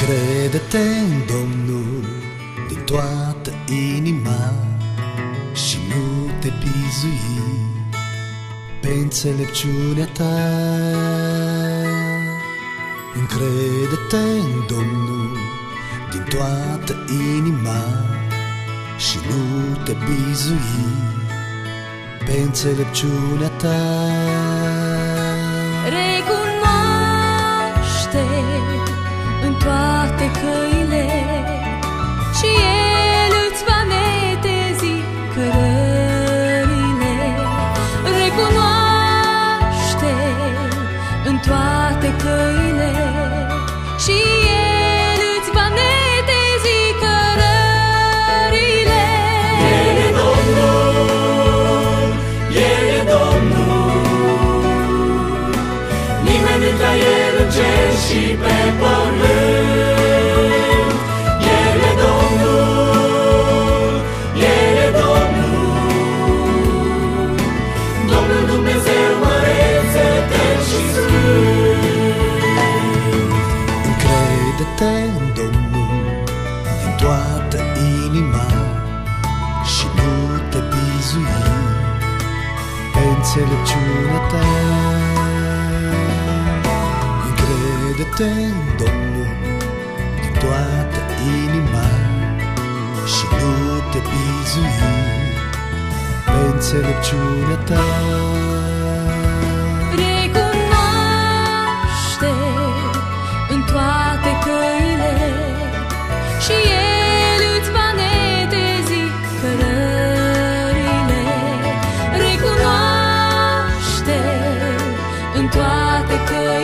Încrede-te în Domnul din toată inima și nu te bizui pe înțelepciunea ta. Încrede-te în Domnul din toată inima și nu te bizui pe înțelepciunea ta. Recunoaște toate căile și El îți va netezi cărările. Recunoaște în toate căile și El îți va netezi cărările. El e Domnul, El e Domnul, nimeni nu ca El în cer și pe ta. Încrede-te în Domnul din toată inima și nu te bizui pe înțelepciunea ta.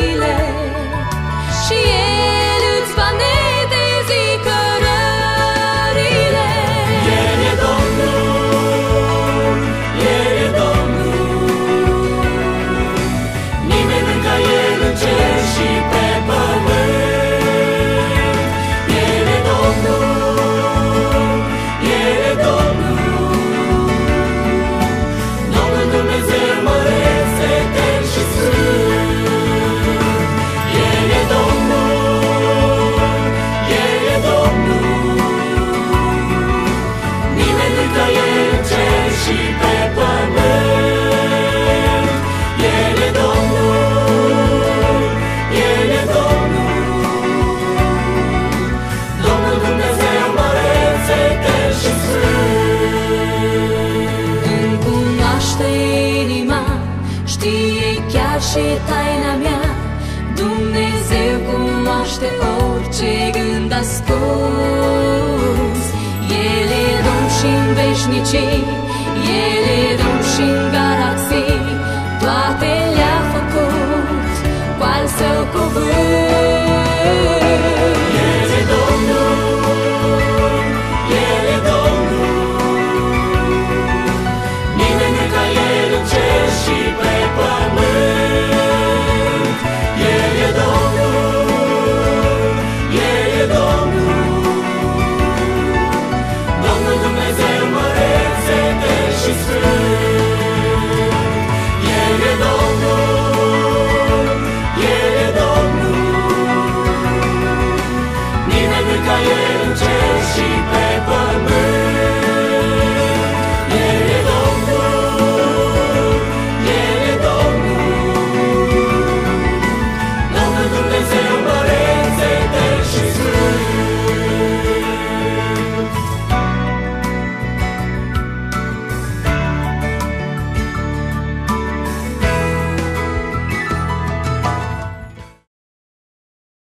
Căile și El și taina mea. Dumnezeu cunoaște orice gând ascuns. El e Domn și în veșnicii El e Domn și în galaxii